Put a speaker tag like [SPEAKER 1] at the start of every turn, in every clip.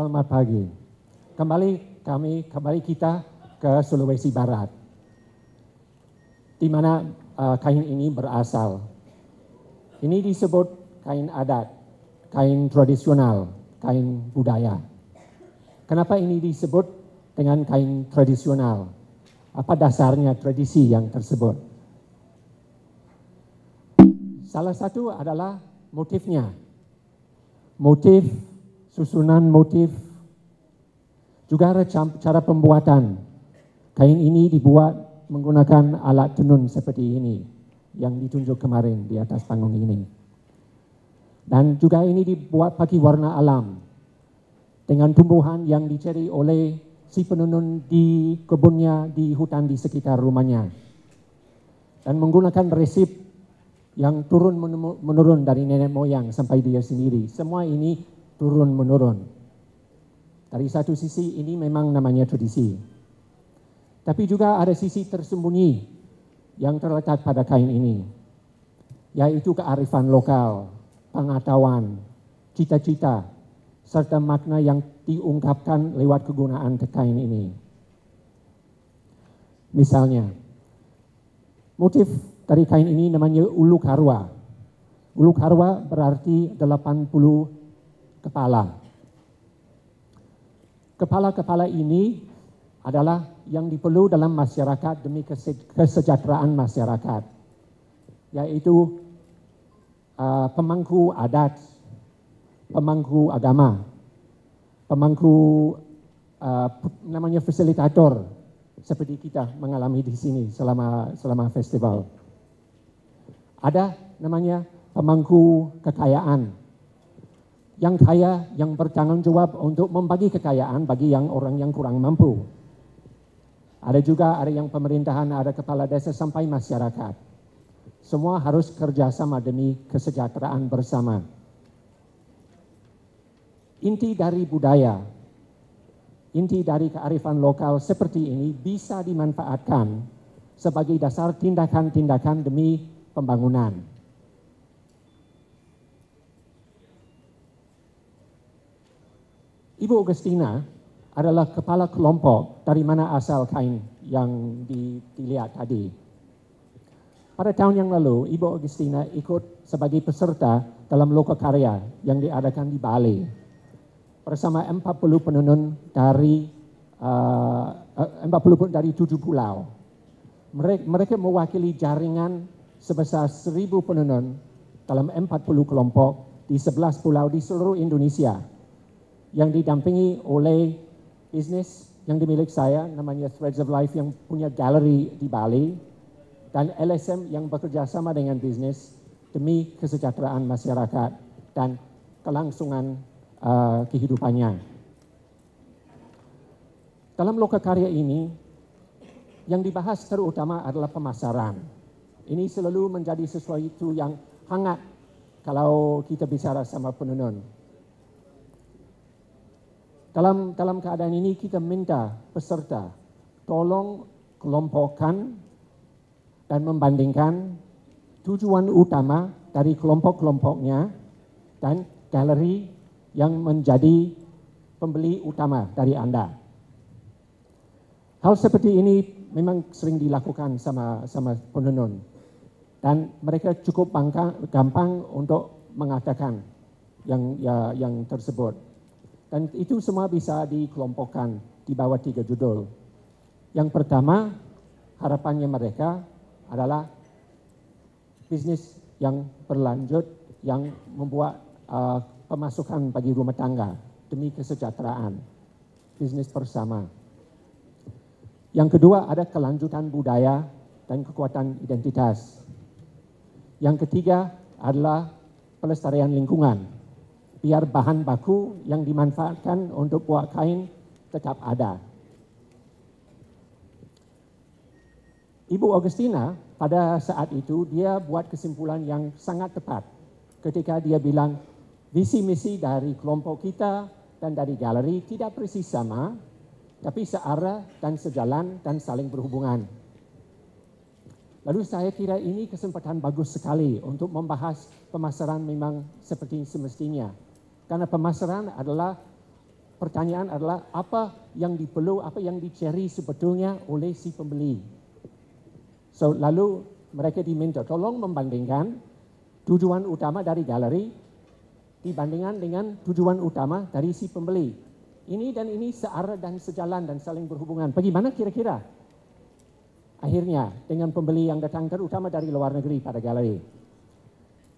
[SPEAKER 1] Selamat pagi. Kembali kami kembali kita ke Sulawesi Barat, di mana uh, kain ini berasal. Ini disebut kain adat, kain tradisional, kain budaya. Kenapa ini disebut dengan kain tradisional? Apa dasarnya tradisi yang tersebut? Salah satu adalah motifnya. Motif, susunan motif, juga cara pembuatan. Kain ini dibuat menggunakan alat tenun seperti ini yang ditunjuk kemarin di atas panggung ini. Dan juga ini dibuat pakai warna alam dengan tumbuhan yang dicari oleh si penenun di kebunnya di hutan di sekitar rumahnya. Dan menggunakan resip yang turun menurun dari nenek moyang sampai dia sendiri. Semua ini turun menurun. Dari satu sisi ini memang namanya tradisi. Tapi juga ada sisi tersembunyi yang terletak pada kain ini. Yaitu kearifan lokal, pengetahuan, cita-cita, serta makna yang diungkapkan lewat kegunaan kain ini. Misalnya, motif dari kain ini namanya ulu karwa. Ulu karwa berarti 80 kepala. Kepala-kepala ini adalah yang diperlu dalam masyarakat demi kesejahteraan masyarakat. Yaitu uh, pemangku adat, pemangku agama, pemangku uh, namanya fasilitator seperti kita mengalami di sini selama selama festival ada namanya pemangku kekayaan. Yang kaya, yang bertanggung jawab untuk membagi kekayaan bagi yang orang yang kurang mampu. Ada juga ada yang pemerintahan, ada kepala desa sampai masyarakat. Semua harus kerjasama demi kesejahteraan bersama. Inti dari budaya, inti dari kearifan lokal seperti ini bisa dimanfaatkan sebagai dasar tindakan-tindakan demi pembangunan. Ibu Augustina adalah kepala kelompok dari mana asal kain yang dilihat tadi. Pada tahun yang lalu, Ibu Augustina ikut sebagai peserta dalam lokakarya yang diadakan di Bali bersama 40 penenun dari uh, 40 dari tujuh pulau. Mereka, mereka mewakili jaringan sebesar seribu penenun dalam 40 kelompok di 11 pulau di seluruh Indonesia yang didampingi oleh bisnis yang dimiliki saya namanya Threads of Life yang punya galeri di Bali dan LSM yang bekerja sama dengan bisnis demi kesejahteraan masyarakat dan kelangsungan uh, kehidupannya. Dalam lokakarya ini yang dibahas terutama adalah pemasaran ini selalu menjadi sesuatu yang hangat kalau kita bicara sama penenun. Dalam dalam keadaan ini kita minta peserta tolong kelompokkan dan membandingkan tujuan utama dari kelompok-kelompoknya dan galeri yang menjadi pembeli utama dari Anda. Hal seperti ini memang sering dilakukan sama sama penenun dan mereka cukup bangka, gampang untuk mengatakan yang ya, yang tersebut. Dan itu semua bisa dikelompokkan di bawah tiga judul. Yang pertama, harapannya mereka adalah bisnis yang berlanjut yang membuat uh, pemasukan bagi rumah tangga demi kesejahteraan, bisnis bersama. Yang kedua ada kelanjutan budaya dan kekuatan identitas yang ketiga adalah pelestarian lingkungan. Biar bahan baku yang dimanfaatkan untuk buat kain tetap ada. Ibu Augustina pada saat itu dia buat kesimpulan yang sangat tepat ketika dia bilang visi misi dari kelompok kita dan dari galeri tidak persis sama tapi searah dan sejalan dan saling berhubungan. Lalu saya kira ini kesempatan bagus sekali untuk membahas pemasaran memang seperti semestinya. Karena pemasaran adalah pertanyaan adalah apa yang diperlu, apa yang dicari sebetulnya oleh si pembeli. So lalu mereka diminta tolong membandingkan tujuan utama dari galeri dibandingkan dengan tujuan utama dari si pembeli. Ini dan ini searah dan sejalan dan saling berhubungan. Bagaimana kira-kira? Akhirnya dengan pembeli yang datang terutama dari luar negeri pada galeri.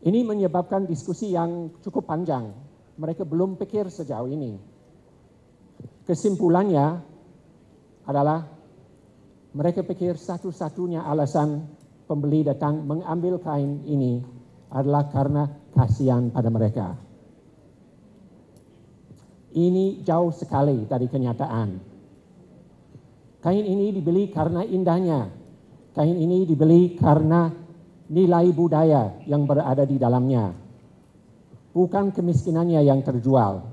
[SPEAKER 1] Ini menyebabkan diskusi yang cukup panjang. Mereka belum pikir sejauh ini. Kesimpulannya adalah mereka pikir satu-satunya alasan pembeli datang mengambil kain ini adalah karena kasihan pada mereka. Ini jauh sekali dari kenyataan. Kain ini dibeli karena indahnya. Kain ini dibeli karena nilai budaya yang berada di dalamnya. Bukan kemiskinannya yang terjual.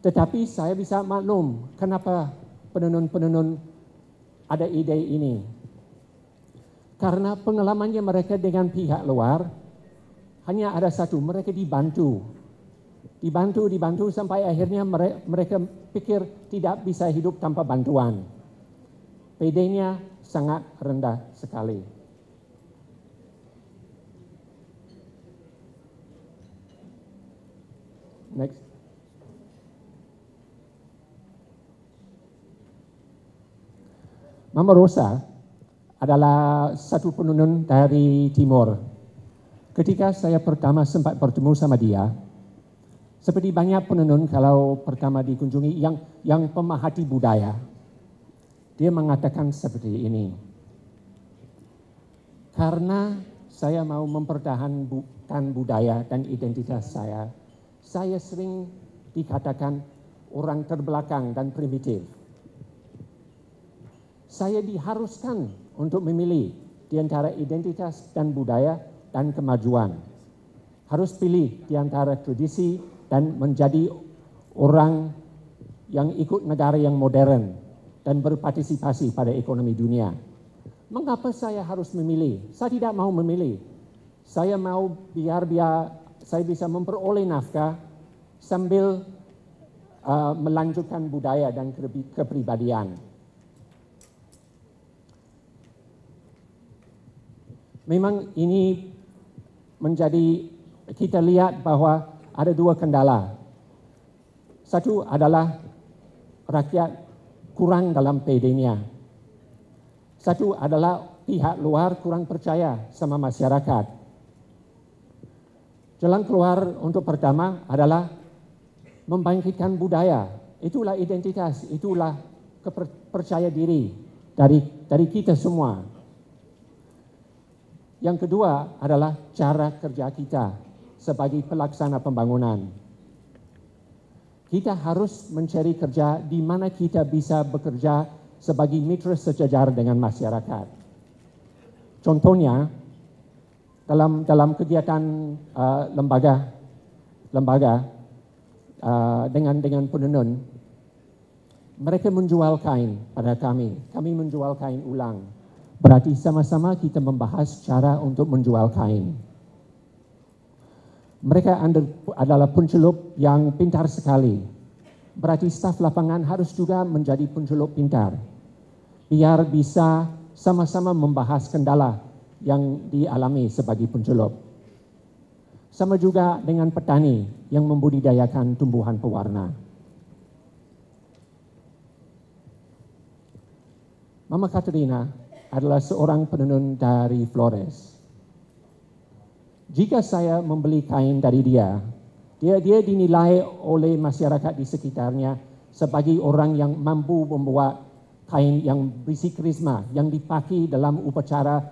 [SPEAKER 1] Tetapi saya bisa maklum kenapa penenun-penenun ada ide ini. Karena pengalamannya mereka dengan pihak luar hanya ada satu, mereka dibantu dibantu, dibantu sampai akhirnya mereka pikir tidak bisa hidup tanpa bantuan. PD-nya sangat rendah sekali. Next. Mama Rosa adalah satu penenun dari timur. Ketika saya pertama sempat bertemu sama dia, seperti banyak penenun kalau pertama dikunjungi yang yang pemahati budaya. Dia mengatakan seperti ini. Karena saya mau mempertahankan budaya dan identitas saya, saya sering dikatakan orang terbelakang dan primitif. Saya diharuskan untuk memilih di antara identitas dan budaya dan kemajuan. Harus pilih di antara tradisi dan menjadi orang yang ikut negara yang modern dan berpartisipasi pada ekonomi dunia. Mengapa saya harus memilih? Saya tidak mau memilih. Saya mau biar biar saya bisa memperoleh nafkah sambil uh, melanjutkan budaya dan kepribadian. Memang ini menjadi kita lihat bahwa ada dua kendala. Satu adalah rakyat kurang dalam PD-nya. Satu adalah pihak luar kurang percaya sama masyarakat. Jalan keluar untuk pertama adalah membangkitkan budaya. Itulah identitas, itulah kepercaya diri dari dari kita semua. Yang kedua adalah cara kerja kita sebagai pelaksana pembangunan. Kita harus mencari kerja di mana kita bisa bekerja sebagai mitra sejajar dengan masyarakat. Contohnya dalam dalam kegiatan uh, lembaga lembaga uh, dengan dengan penenun mereka menjual kain pada kami. Kami menjual kain ulang. Berarti sama-sama kita membahas cara untuk menjual kain. Mereka adalah pencelup yang pintar sekali. Berarti staf lapangan harus juga menjadi pencelup pintar. Biar bisa sama-sama membahas kendala yang dialami sebagai pencelup. Sama juga dengan petani yang membudidayakan tumbuhan pewarna. Mama Katerina adalah seorang penenun dari Flores jika saya membeli kain dari dia, dia dia dinilai oleh masyarakat di sekitarnya sebagai orang yang mampu membuat kain yang berisi karisma yang dipakai dalam upacara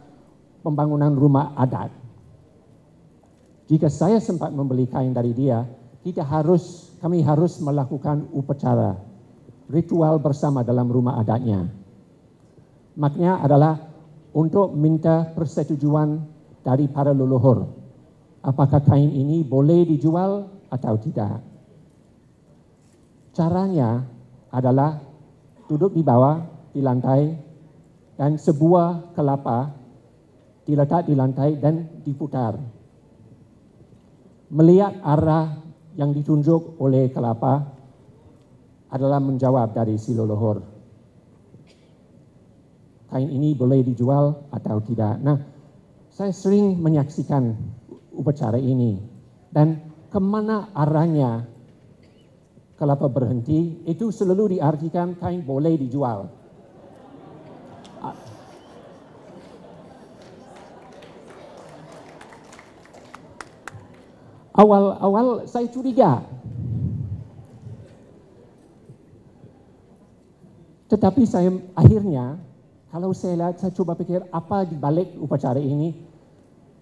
[SPEAKER 1] pembangunan rumah adat. Jika saya sempat membeli kain dari dia, kita harus kami harus melakukan upacara ritual bersama dalam rumah adatnya. Maknanya adalah untuk minta persetujuan dari para leluhur apakah kain ini boleh dijual atau tidak. Caranya adalah duduk di bawah di lantai dan sebuah kelapa diletak di lantai dan diputar. Melihat arah yang ditunjuk oleh kelapa, adalah menjawab dari si leluhur. Kain ini boleh dijual atau tidak. Nah, saya sering menyaksikan upacara ini dan ke mana arahnya kelapa berhenti itu selalu diartikan kain boleh dijual. Awal-awal saya curiga. Tetapi saya akhirnya kalau saya lihat saya coba pikir apa di balik upacara ini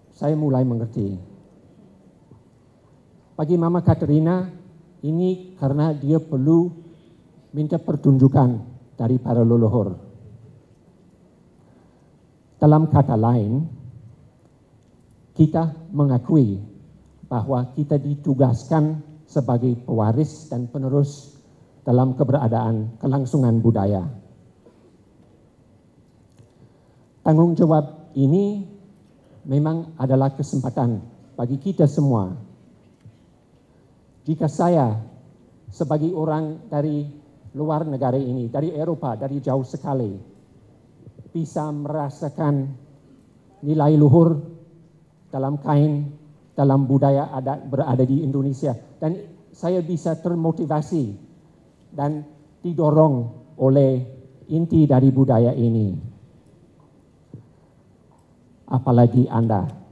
[SPEAKER 1] saya mulai mengerti. Bagi Mama Katerina ini karena dia perlu minta pertunjukan dari para leluhur. Dalam kata lain, kita mengakui bahwa kita ditugaskan sebagai pewaris dan penerus dalam keberadaan kelangsungan budaya. Tanggung jawab ini memang adalah kesempatan bagi kita semua jika saya sebagai orang dari luar negara ini, dari Eropa, dari jauh sekali, bisa merasakan nilai luhur dalam kain, dalam budaya adat berada di Indonesia. Dan saya bisa termotivasi dan didorong oleh inti dari budaya ini. Apalagi Anda